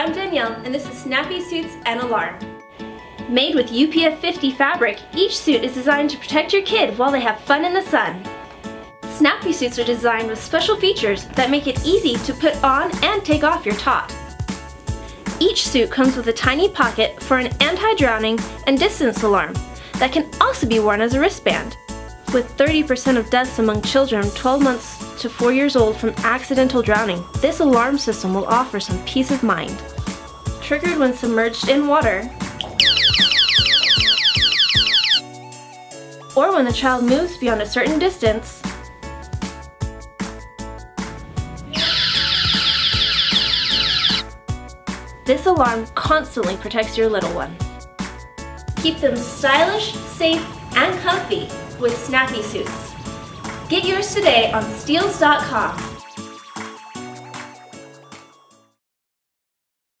I'm Danielle and this is Snappy Suits and Alarm. Made with UPF 50 fabric, each suit is designed to protect your kid while they have fun in the sun. Snappy suits are designed with special features that make it easy to put on and take off your top. Each suit comes with a tiny pocket for an anti-drowning and distance alarm that can also be worn as a wristband. With 30% of deaths among children 12 months to 4 years old from accidental drowning, this alarm system will offer some peace of mind. Triggered when submerged in water, or when the child moves beyond a certain distance, this alarm constantly protects your little one. Keep them stylish, safe, and comfy with snappy suits. Get yours today on steals.com.